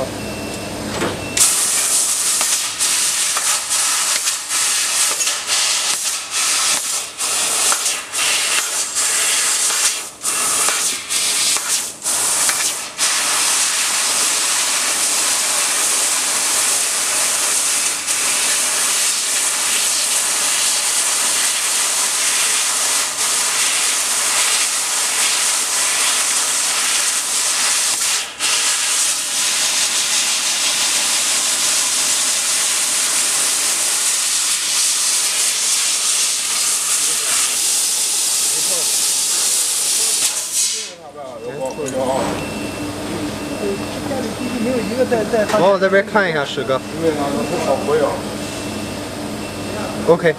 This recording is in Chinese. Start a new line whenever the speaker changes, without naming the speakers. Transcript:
ってま往我这边看一下，师哥。OK。